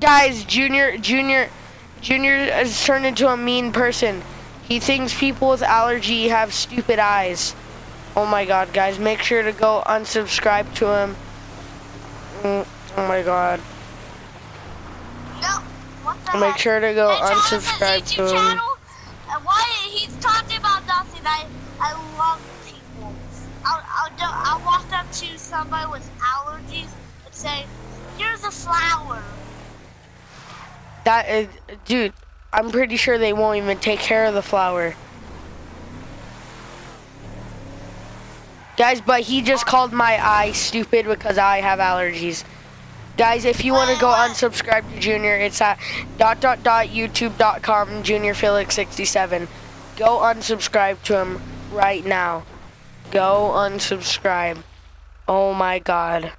guys, Junior, Junior, Junior has turned into a mean person. He thinks people with allergy have stupid eyes. Oh my god, guys, make sure to go unsubscribe to him. Mm, oh my god. No, what the Make sure to go Hey, unsubscribe to him. Channel, uh, why he's talking about nothing. I I love people. I'll I'll, I'll walk up to somebody with allergies and say, "Here's a flower." That is, dude, I'm pretty sure they won't even take care of the flower. Guys, but he just called my eye stupid because I have allergies. Guys, if you want to go unsubscribe to Junior, it's at dot dot dot youtube dot com Junior Felix 67. Go unsubscribe to him right now. Go unsubscribe. Oh my god.